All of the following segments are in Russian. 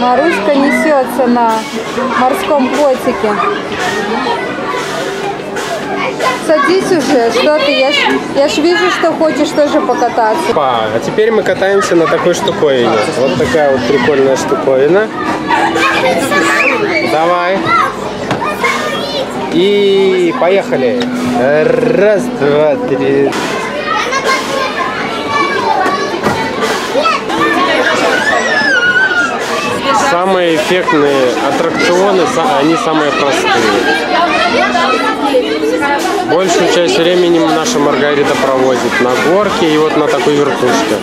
Маруська несется на морском котике. Садись уже, что ты? Я ж, я ж вижу, что хочешь тоже покататься. Па, а теперь мы катаемся на такой штуковине. Вот такая вот прикольная штуковина. Давай. И поехали. Раз, два, три. Самые эффектные аттракционы, они самые простые. Большую часть времени наша Маргарита проводит на горке и вот на такой вертушке.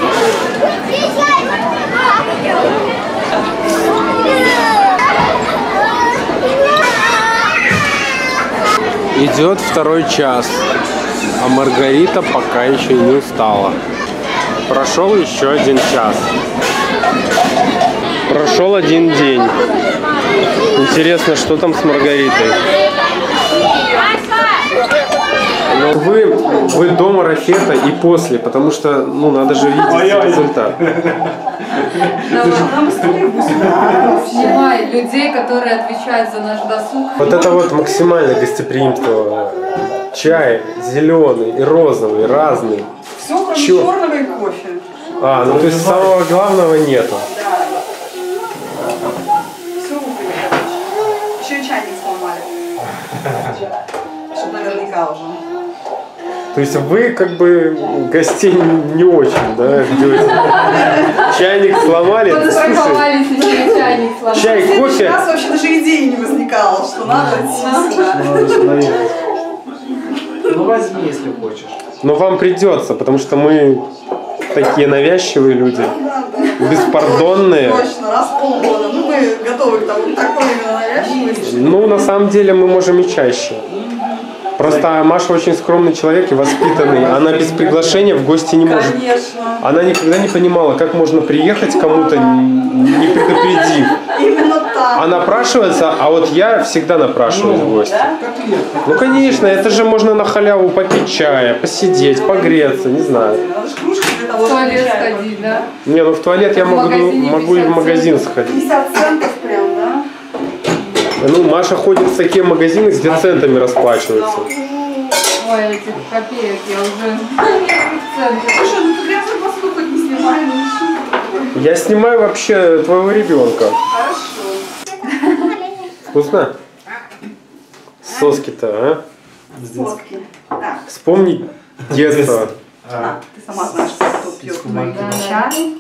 Идет второй час, а Маргарита пока еще не устала. Прошел еще один час. Прошел один день. Интересно, что там с Маргаритой? Но вы, вы до марафета и после, потому что, ну, надо же видеть результат. Снимай людей, которые отвечают за наш досуг. Вот это вот максимальное гостеприимство. Чай зеленый и розовый, разный. Все, кроме черного и кофе. А, ну то есть самого главного нету. Все Еще и чайник сломали. Чтобы наверняка уже. То есть вы как бы гостей не очень, да, ждете. Чайник сломали. Слушай, сломали. чай, кофе. раз вообще даже идеи не возникало, что надо идти сюда. Надо смотреть. Ну возьми, если хочешь. Но вам придется, потому что мы такие навязчивые люди, беспардонные. Точно, раз в полгода. Ну, мы готовы к тому, такой именно навязчивости. Ну, на самом деле мы можем и чаще. Просто Маша очень скромный человек и воспитанный. Она без приглашения в гости не может. Конечно. Она никогда не понимала, как можно приехать кому-то, не предупредив. Именно так. А напрашивается, а вот я всегда напрашиваюсь в гости. Как лет. Ну, конечно, это же можно на халяву попить чая, посидеть, погреться, не знаю. В туалет сходить, да? Не, ну в туалет я В могу, могу и в 50 магазин сходить. 50 центов прям? Ну, Маша ходит в такие магазины, где центами расплачиваются. Ой, этих копеек я уже центре. Слушай, ну ты грязную посуду хоть не снимай, ну что ты? Я снимаю вообще твоего ребенка. Хорошо. Вкусно? Соски-то, а? Сладкий. Так, Вспомни детство. а, ты сама знаешь, кто пьет мои Да, чай.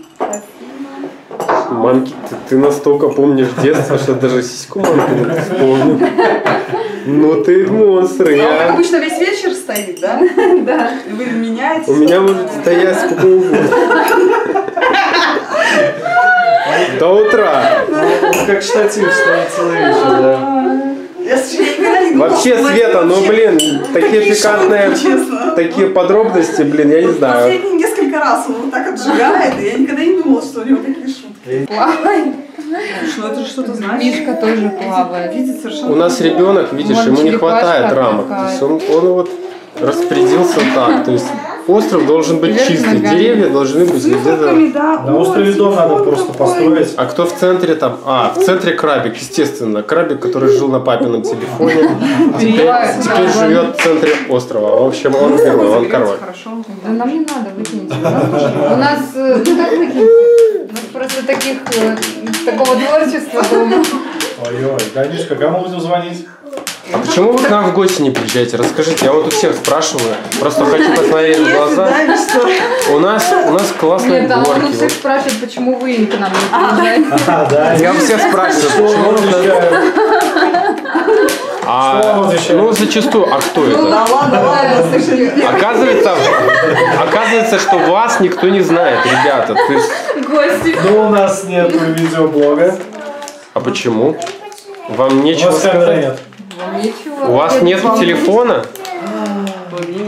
Мамки, ты, ты настолько помнишь детство, что даже сиську мамки вспомнил. Ну ты монстр, А он я... обычно весь вечер стоит, да? Да. Вы меняетесь. У меня может стоять сколько угодно. До утра. Он как штатив стоит целый вечер, да. Я я не Вообще, Света, ну блин, такие пикантные, такие подробности, блин, я не знаю. Последние несколько раз он вот так отжигает, и я никогда не думала, что у него такие шутки. Плавай. Ну это что-то значит. Мишка тоже плавает. Видит совершенно. У нас ребенок, видишь, Вон ему не хватает рамок. То есть он, он вот распорядился так. То есть остров должен быть Вверх чистый, ногами. деревья должны быть где-то... да. На острове дом надо просто построить. А кто в центре там? А, в центре крабик, естественно. Крабик, который жил на папином телефоне. Теперь, Переливается, теперь да. живет в центре острова. В общем, он герой, он король. Да нам не надо, выкиньте. У нас, э, ну как выкиньте? Просто таких, э, такого творчества дома. Ой-ой, Данюшка, кому будем звонить? А почему вы к нам в гости не приезжаете? Расскажите, я вот у всех спрашиваю. Просто хочу посмотреть в глаза. У нас, у нас классные Нет, а он у всех спрашивает, почему вы к нам не приезжаете. А, да. Я у всех спрашиваю, почему вы к нам- Что А, отвечает? ну, зачастую, а кто это? Да ладно, ладно. Оказывается, оказывается, что вас никто не знает, ребята. То есть, Гости. Ну, у нас нет видеоблога. а почему? Вам У нечего вас камеры сказать? нет. Вам ничего. У вас нет телефона?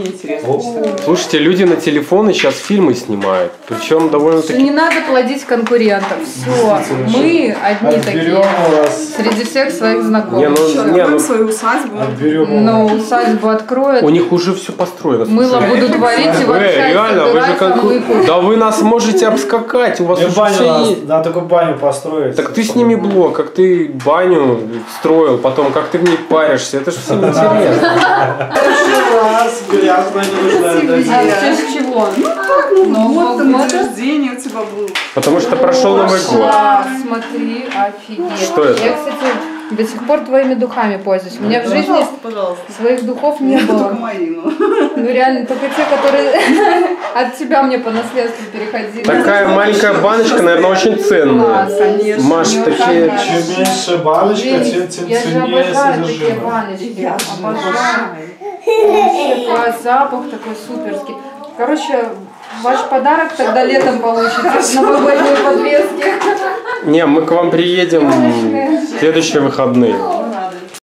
Интересно. О, Слушайте, люди на телефоны сейчас фильмы снимают. Причем довольно-таки... не надо плодить конкурентов. Все, мы одни Отберем такие. Среди всех своих Не, знакомых. ну, Что, не, ну, свою усадьбу. Отберем Но усадьбу откроют, у них уже все построено. мыло будут варить и Вы, вообще реально, вы же мыку. Да вы нас можете обскакать, у вас уже баню все надо, есть. надо только баню построить. Так ты сними блок, как ты баню строил, потом как ты в ней паришься, это же всем интересно. раз, нужно А отдать. в честь чего? Ну, Нового вот там года? день рождения у тебя был. Потому что прошел Новый год. Смотри, офигеть. Что это? Я, кстати, до сих пор твоими духами пользуюсь. У меня в жизни Пожалуйста, пожалуйста. своих духов не Нет, только было. мои, ну. Ну реально, только те, которые от тебя мне по наследству переходили. Такая маленькая баночка, наверное, очень ценная. Класс, конечно. Маш, Мне такие-. Чем меньше баночка, тем, тем Я же ценнее обожаю такие баночки. Обожаю. Вообще, класс, запах такой суперский. Короче, ваш подарок тогда летом получите. Новогодние подвески. Не, мы к вам приедем в следующие выходные.